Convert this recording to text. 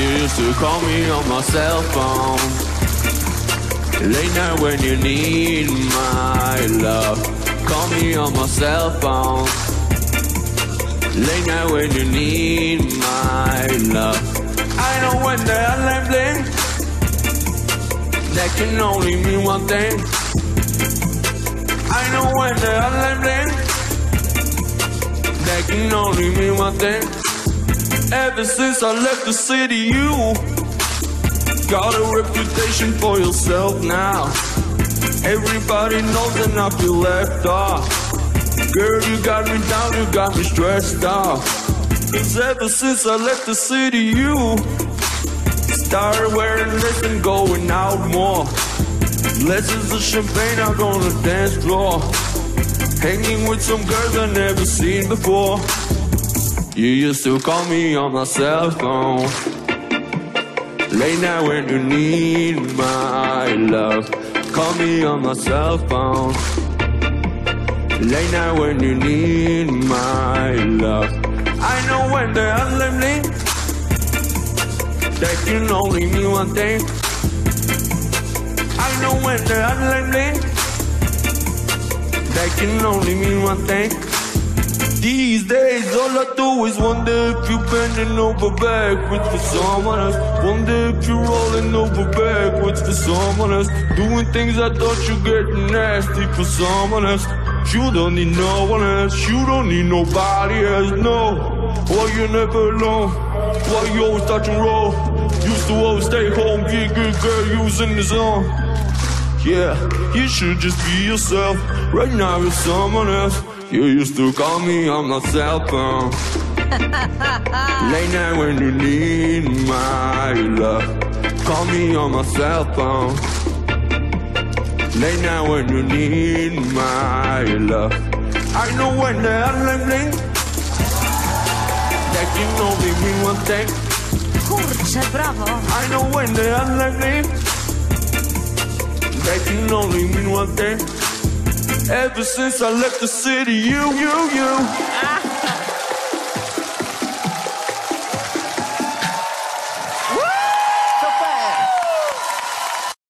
You used to call me on my cell phone. Late night when you need my love. Call me on my cell phone. Late night when you need my love. I know when the alarm bling. That can only mean one thing. I know when the alarm bling. That can only mean one thing. Ever since I left the city, you got a reputation for yourself now. Everybody knows that I feel left off. Girl, you got me down, you got me stressed out. Cause ever since I left the city, you started wearing less and going out more. Lessons of champagne out on the dance floor. Hanging with some girls I never seen before. You used to call me on my cell phone. Late night when you need my love. Call me on my cell phone. Late night when you need my love. I know when the alarm bling. That can only mean one thing. I know when the alarm bling. That can only mean one thing. These days, all I do is wonder if you're bending over backwards for someone else. Wonder if you're rolling over backwards for someone else. Doing things I thought you getting nasty for someone else. You don't need no one else. You don't need nobody else. No. Why you never alone? Why you always touch and roll? Used to always stay home, be a good girl, in the zone. Yeah, you should just be yourself. Right now you're someone else. You used to call me on my cell phone. Late night when you need my love. Call me on my cell phone. Late night when you need my love. I know when the alarm bling. That can only mean one thing. Kurczę, brawo. I know when the alarm bling. That can only mean one thing. Ever since I left the city, you, you, you.